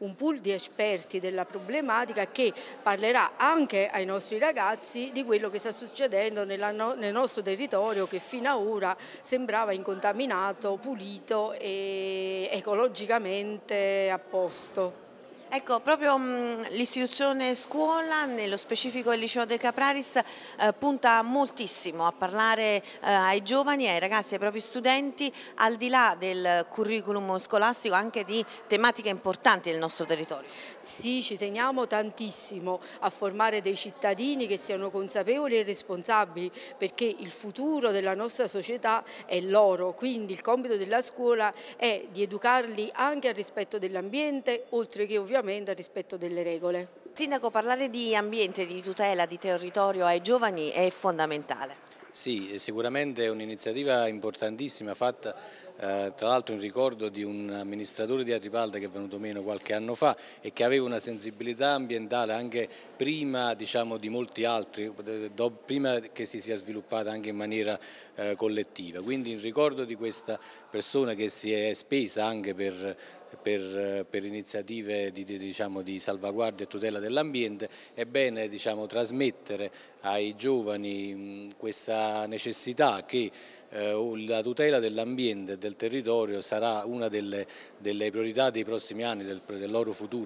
un pool di esperti della problematica che parlerà anche ai nostri ragazzi di quello che sta succedendo nel nostro territorio che fino ad ora sembrava incontaminato, pulito e ecologicamente a posto. Ecco, proprio mm, l'istituzione scuola, nello specifico il liceo De Capraris, eh, punta moltissimo a parlare eh, ai giovani, ai ragazzi, ai propri studenti, al di là del curriculum scolastico, anche di tematiche importanti del nostro territorio. Sì, ci teniamo tantissimo a formare dei cittadini che siano consapevoli e responsabili, perché il futuro della nostra società è loro, quindi il compito della scuola è di educarli anche al rispetto dell'ambiente, oltre che ovviamente ovviamente al rispetto delle regole. Sindaco, parlare di ambiente, di tutela, di territorio ai giovani è fondamentale. Sì, sicuramente è un'iniziativa importantissima fatta eh, tra l'altro in ricordo di un amministratore di Aripalda che è venuto meno qualche anno fa e che aveva una sensibilità ambientale anche prima diciamo, di molti altri, do, prima che si sia sviluppata anche in maniera eh, collettiva. Quindi in ricordo di questa persona che si è spesa anche per per, per, iniziative di, di, diciamo, di, salvaguardia e tutela dell'ambiente, è bene diciamo, trasmettere ai giovani questa necessità che eh, la tutela dell'ambiente e del territorio sarà una delle, delle, priorità dei prossimi anni, del, del loro futuro.